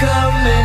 coming.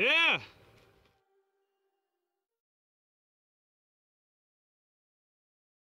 Yeah.